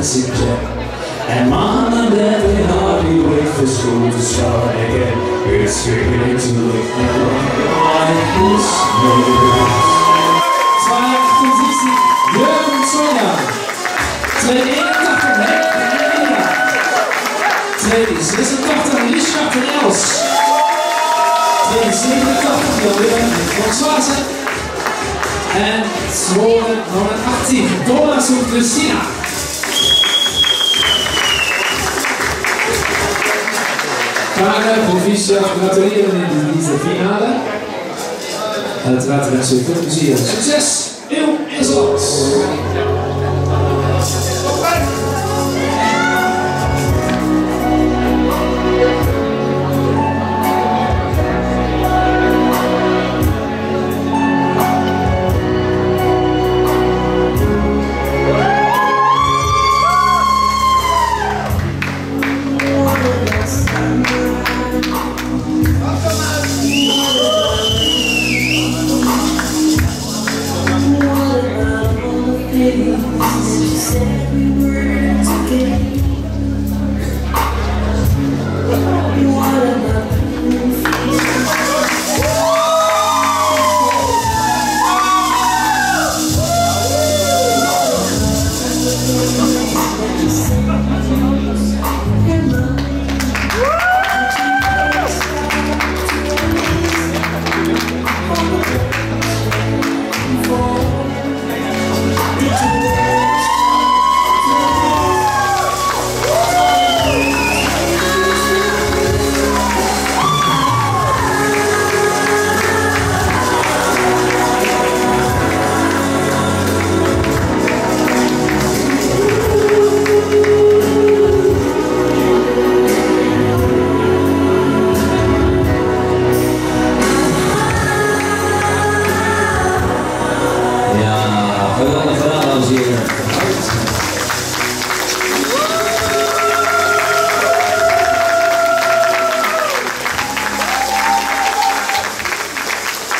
dancing jack. And mom and dad hardly wait for school to start again. We're beginning to look like this. 278, Jurgen Sonja. 281, Henk Henninga. 286, Richard en Els. 287, Jan-Willem Françoise. En 218, Thomas en Christina. Vragen, proficiat, gratuleren in deze finale. Uiteraard wens ik veel plezier en succes in Island.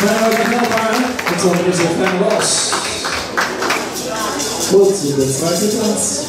Ook de knelpaarden. Het zal is een fijne was. Goed, plaats.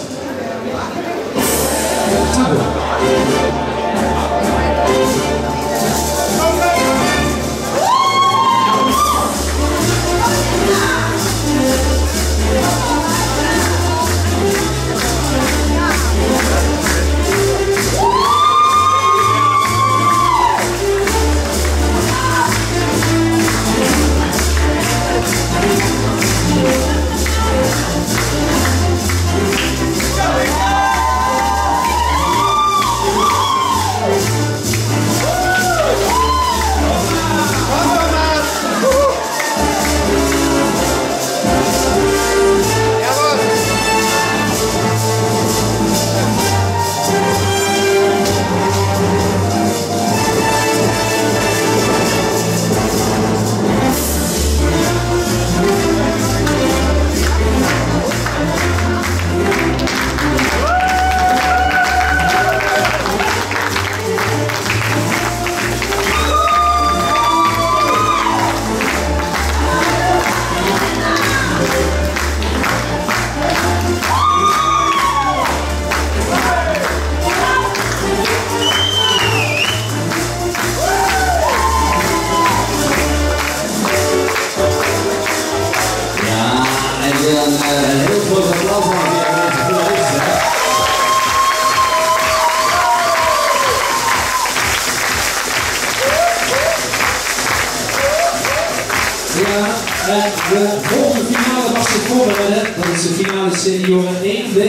De volgende finale was te voorbereiden. Dat is de finale senioren 1B.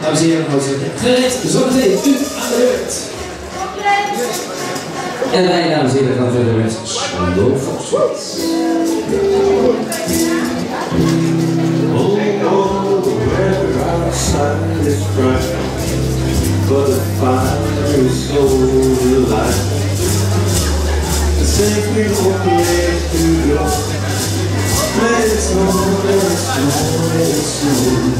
Dames en heren, houdt zich gereed. Zometeen u aan de beurt. En wij, dames en heren, gaan verder met place Jesus.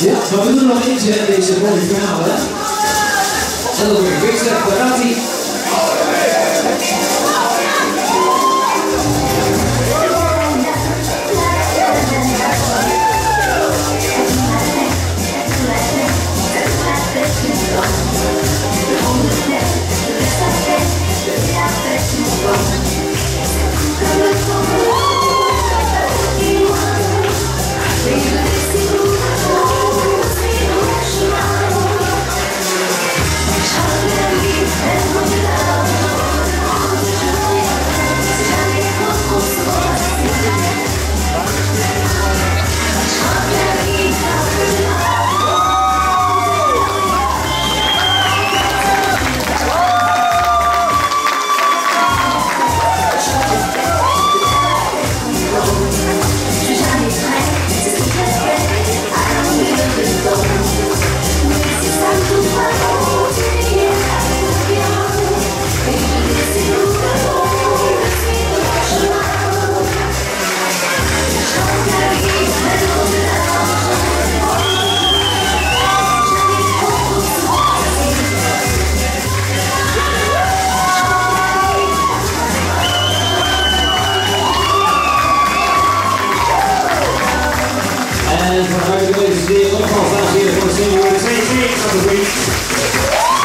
Ja, maar we doen nog eentje in deze mooie finale. En dan weer quickstep, daar gaat hij. And for our good is the Français for senior 2023.